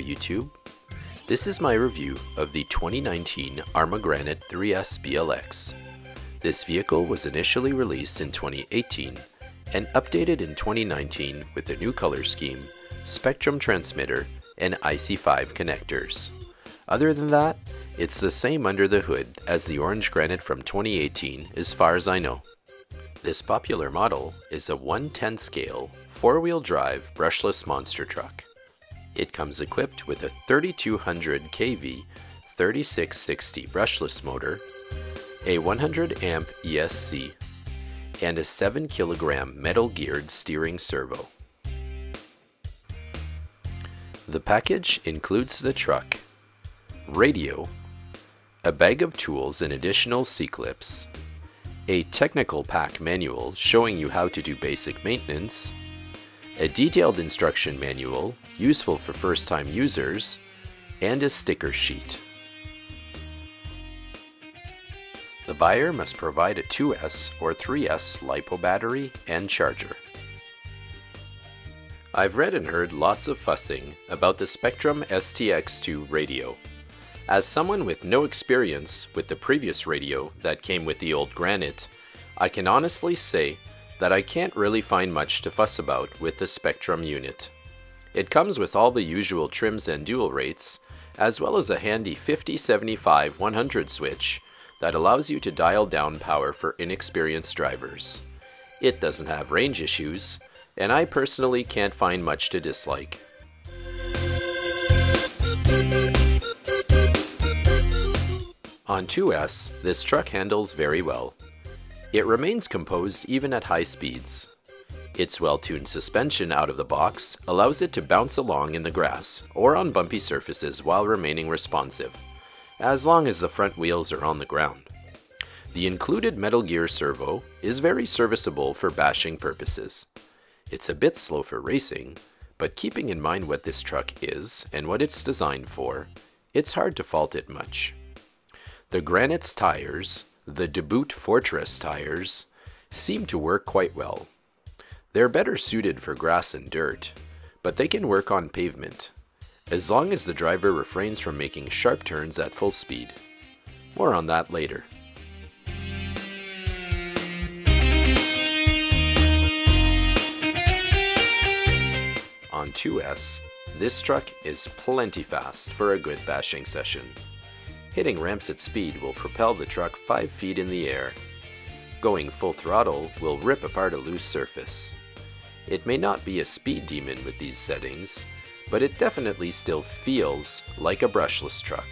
YouTube. This is my review of the 2019 Arrma Granite 3S BLX. This vehicle was initially released in 2018 and updated in 2019 with a new color scheme, Spektrum transmitter, and IC5 connectors. Other than that, it's the same under the hood as the Orange Granite from 2018 as far as I know. This popular model is a 110 scale, four-wheel drive brushless monster truck. It comes equipped with a 3200 kV 3660 brushless motor, a 100 amp ESC, and a 7 kilogram metal geared steering servo. The package includes the truck, radio, a bag of tools and additional C-clips, a technical pack manual showing you how to do basic maintenance, a detailed instruction manual useful for first-time users, and a sticker sheet. The buyer must provide a 2S or 3S LiPo battery and charger. I've read and heard lots of fussing about the Spektrum STX2 radio. As someone with no experience with the previous radio that came with the old Granite, I can honestly say that I can't really find much to fuss about with the Spektrum unit. It comes with all the usual trims and dual rates, as well as a handy 50-75-100 switch that allows you to dial down power for inexperienced drivers. It doesn't have range issues, and I personally can't find much to dislike. On 2S, this truck handles very well. It remains composed even at high speeds. Its well-tuned suspension out of the box allows it to bounce along in the grass or on bumpy surfaces while remaining responsive, as long as the front wheels are on the ground. The included Metal Gear servo is very serviceable for bashing purposes. It's a bit slow for racing, but keeping in mind what this truck is and what it's designed for, it's hard to fault it much. The Granite's tires, the dBoots Fortress tires, seem to work quite well they're better suited for grass and dirt, but they can work on pavement, as long as the driver refrains from making sharp turns at full speed. More on that later. On 2S, this truck is plenty fast for a good bashing session. Hitting ramps at speed will propel the truck 5 feet in the air. Going full throttle will rip apart a loose surface. It may not be a speed demon with these settings, but it definitely still feels like a brushless truck.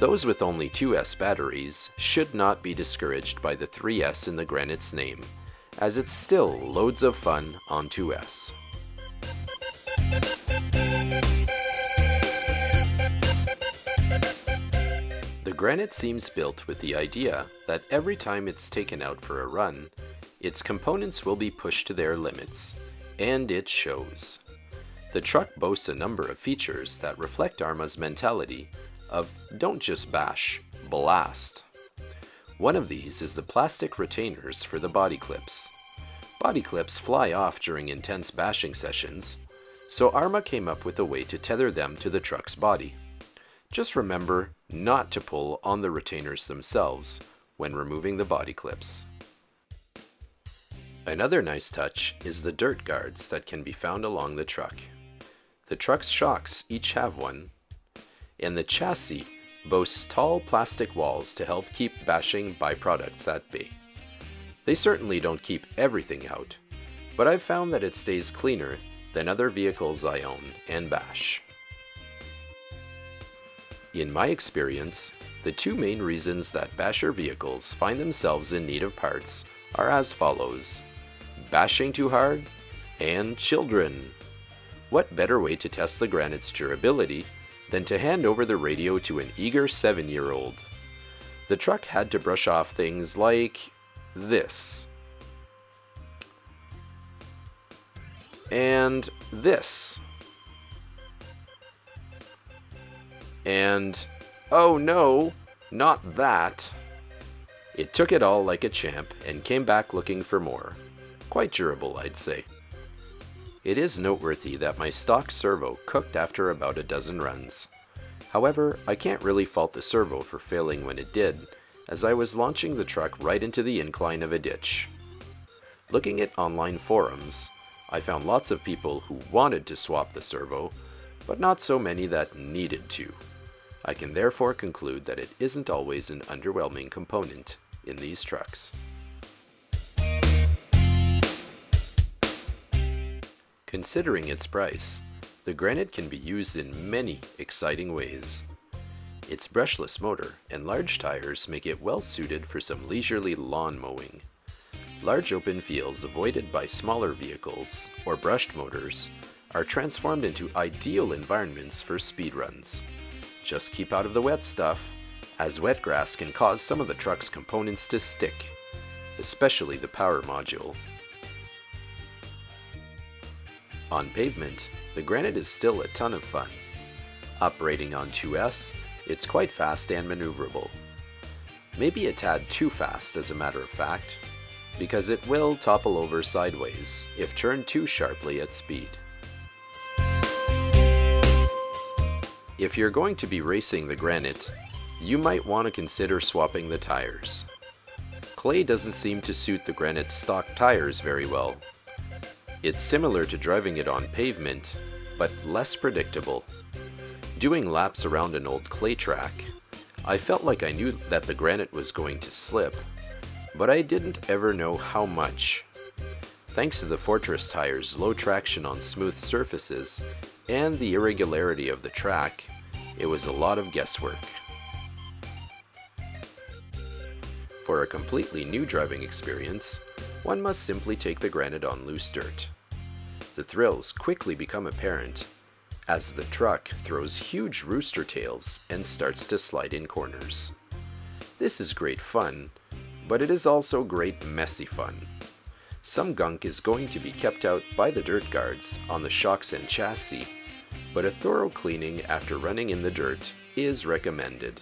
Those with only 2S batteries should not be discouraged by the 3S in the Granite's name, as it's still loads of fun on 2S. Granite seems built with the idea that every time it's taken out for a run, its components will be pushed to their limits, and it shows. The truck boasts a number of features that reflect Arrma's mentality of don't just bash, blast. One of these is the plastic retainers for the body clips. Body clips fly off during intense bashing sessions, so Arma came up with a way to tether them to the truck's body. Just remember not to pull on the retainers themselves when removing the body clips. Another nice touch is the dirt guards that can be found along the truck. The truck's shocks each have one, and the chassis boasts tall plastic walls to help keep bashing byproducts at bay. They certainly don't keep everything out, but I've found that it stays cleaner than other vehicles I own and bash. In my experience, the two main reasons that basher vehicles find themselves in need of parts are as follows bashing too hard, and children. What better way to test the Granite's durability than to hand over the radio to an eager seven-year-old? The truck had to brush off things like this. And this. And, oh no, not that. It took it all like a champ and came back looking for more. Quite durable, I'd say. It is noteworthy that my stock servo cooked after about a dozen runs. However, I can't really fault the servo for failing when it did, as I was launching the truck right into the incline of a ditch. Looking at online forums, I found lots of people who wanted to swap the servo, but not so many that needed to. I can therefore conclude that it isn't always an underwhelming component in these trucks. Considering its price, the Granite can be used in many exciting ways. Its brushless motor and large tires make it well suited for some leisurely lawn mowing. Large open fields avoided by smaller vehicles or brushed motors are transformed into ideal environments for speed runs. Just keep out of the wet stuff, as wet grass can cause some of the truck's components to stick, especially the power module. On pavement, the Granite is still a ton of fun. Operating on 2S, it's quite fast and maneuverable. Maybe a tad too fast as a matter of fact, because it will topple over sideways if turned too sharply at speed. If you're going to be racing the Granite, you might want to consider swapping the tires. Clay doesn't seem to suit the Granite's stock tires very well, it's similar to driving it on pavement, but less predictable. Doing laps around an old clay track, I felt like I knew that the granite was going to slip, but I didn't ever know how much. Thanks to the Fortress tire's low traction on smooth surfaces and the irregularity of the track, it was a lot of guesswork. For a completely new driving experience, one must simply take the granite on loose dirt. The thrills quickly become apparent as the truck throws huge rooster tails and starts to slide in corners. This is great fun, but it is also great messy fun. Some gunk is going to be kept out by the dirt guards on the shocks and chassis, but a thorough cleaning after running in the dirt is recommended.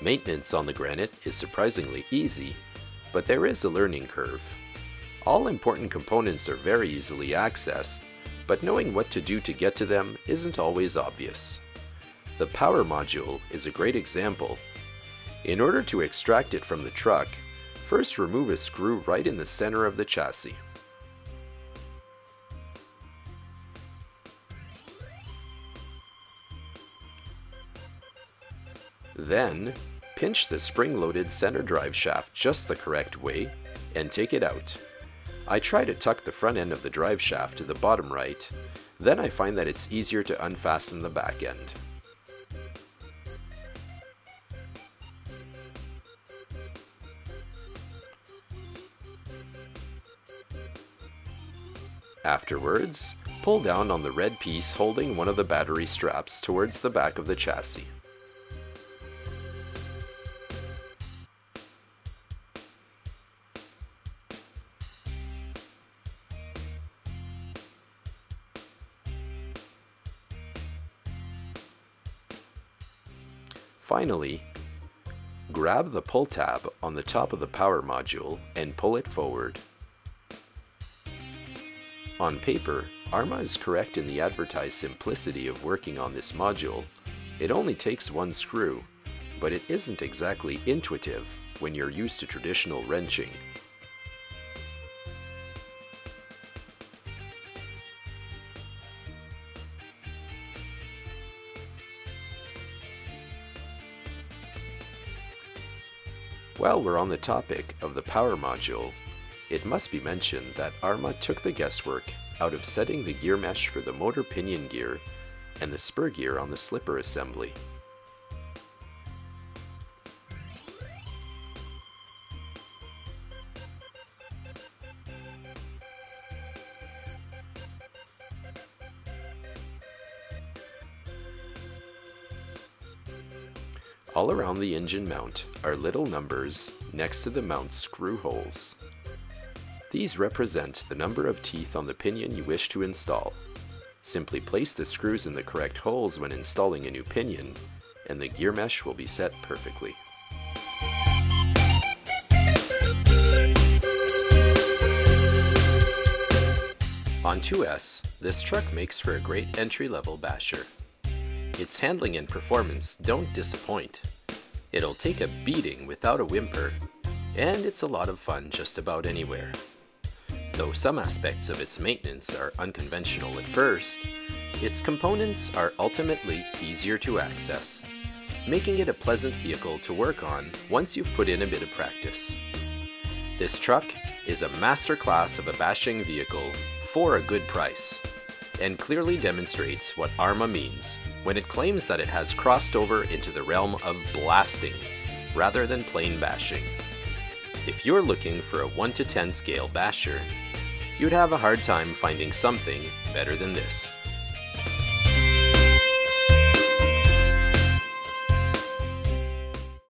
Maintenance on the Granite is surprisingly easy, but there is a learning curve. All important components are very easily accessed, but knowing what to do to get to them isn't always obvious. The power module is a great example. In order to extract it from the truck, first remove a screw right in the center of the chassis. Then, Pinch the spring-loaded center drive shaft just the correct way and take it out. I try to tuck the front end of the drive shaft to the bottom right, then I find that it's easier to unfasten the back end. Afterwards, pull down on the red piece holding one of the battery straps towards the back of the chassis. Finally, grab the pull tab on the top of the power module and pull it forward. On paper, Arrma is correct in the advertised simplicity of working on this module. It only takes one screw, but it isn't exactly intuitive when you're used to traditional wrenching. While we're on the topic of the power module, it must be mentioned that Arrma took the guesswork out of setting the gear mesh for the motor pinion gear and the spur gear on the slipper assembly. All around the engine mount are little numbers next to the mount screw holes. These represent the number of teeth on the pinion you wish to install. Simply place the screws in the correct holes when installing a new pinion, and the gear mesh will be set perfectly. On 2S, this truck makes for a great entry-level basher. Its handling and performance don't disappoint. It'll take a beating without a whimper, and it's a lot of fun just about anywhere. Though some aspects of its maintenance are unconventional at first, its components are ultimately easier to access, making it a pleasant vehicle to work on once you've put in a bit of practice. This truck is a masterclass of a bashing vehicle for a good price, and clearly demonstrates what Arrma means when it claims that it has crossed over into the realm of blasting rather than plain bashing. If you're looking for a 1 to 10 scale basher, you'd have a hard time finding something better than this.